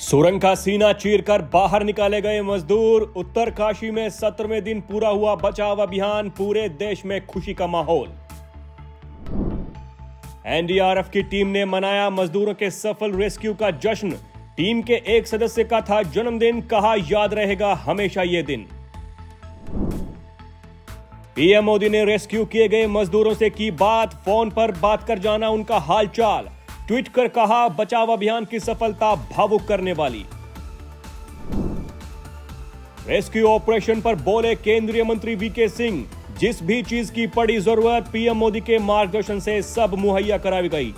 सुरंग का सीना चीरकर बाहर निकाले गए मजदूर। उत्तरकाशी में सत्रहवें दिन पूरा हुआ बचाव अभियान, पूरे देश में खुशी का माहौल। एनडीआरएफ की टीम ने मनाया मजदूरों के सफल रेस्क्यू का जश्न। टीम के एक सदस्य का था जन्मदिन, कहा याद रहेगा हमेशा ये दिन। पीएम मोदी ने रेस्क्यू किए गए मजदूरों से की बात, फ़ोन पर बात कर जाना उनका हालचाल। ट्वीट कर कहा, बचाव अभियान की सफलता भावुक करने वाली। रेस्क्यू ऑपरेशन पर बोले केंद्रीय मंत्री वीके सिंह, जिस भी चीज़ की पड़ी ज़रूरत, पीएम मोदी के मार्गदर्शन से सब मुहैया कराई गई।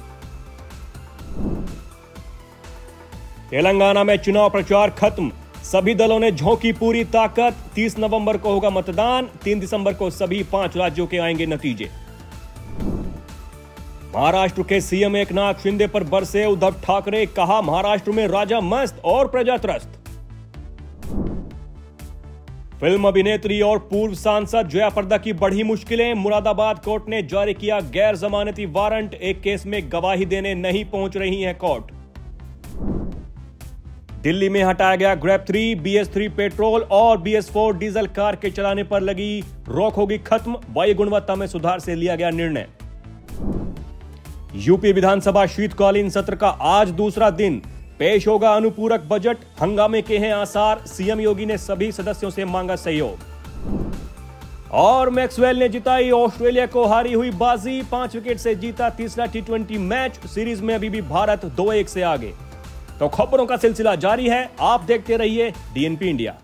तेलंगाना में चुनाव प्रचार खत्म, सभी दलों ने झोंकी पूरी ताकत 30 नवंबर को होगा मतदान 3 दिसंबर को सभी पाँच राज्यों के आएँगे नतीजे। महाराष्ट्र के सीएम एकनाथ शिंदे पर बरसे उद्धव ठाकरे, कहा महाराष्ट्र में राजा मस्त और प्रजा त्रस्त फ़िल्म अभिनेत्री और पूर्व सांसद जया प्रदा की बढ़ी मुश्किलें, मुरादाबाद कोर्ट ने जारी किया गैर जमानती वारंट, एक केस में गवाही देने नहीं पहुँच रही है कोर्ट। दिल्ली में हटाया गया GRAP three BS three petrol और बीएस फोर डीजल कार के चलाने पर लगी रोक होगी खत्म, वायु गुणवत्ता में सुधार से लिया गया निर्णय। यूपी विधानसभा शीतकालीन सत्र का आज दूसरा दिन। पेश होगा अनुपूरक बजट, हंगामे के हैं आसार, सीएम योगी ने सभी सदस्यों से मांगा सहयोग। और मैक्सवेल ने जिताई, ऑस्ट्रेलिया को हारी हुई बाजी, पाँच विकेट से जीता तीसरा टी मैच, सीरीज़ में अभी भी भारत दो एक से आगे। तो खबरों का सिलसिला जारी है, आप देखते रहिए डीएनपी इंडिया